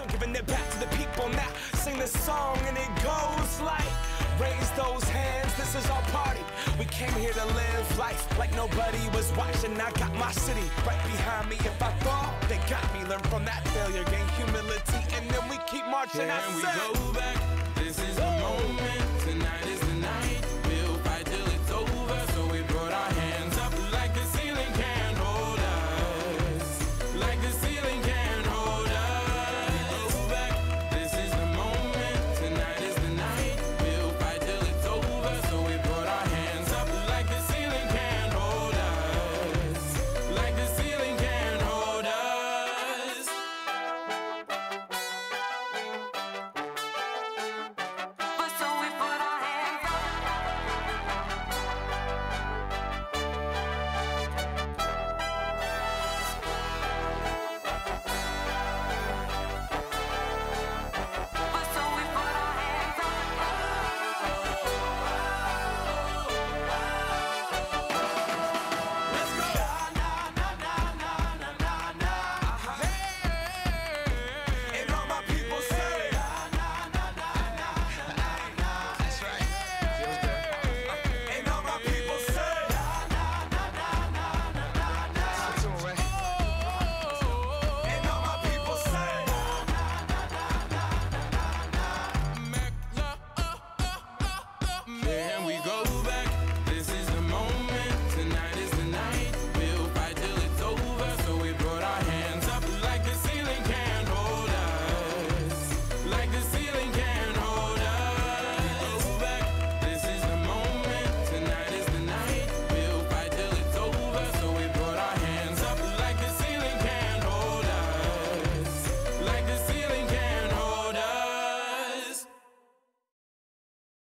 So giving it back to the people now. Sing this song and it goes like, raise those hands, this is our party. We came here to live life like nobody was watching. I got my city right behind me. If I fall, they got me. Learn from that failure, gain humility, and then we keep marching. I we said, go back? This is the moment.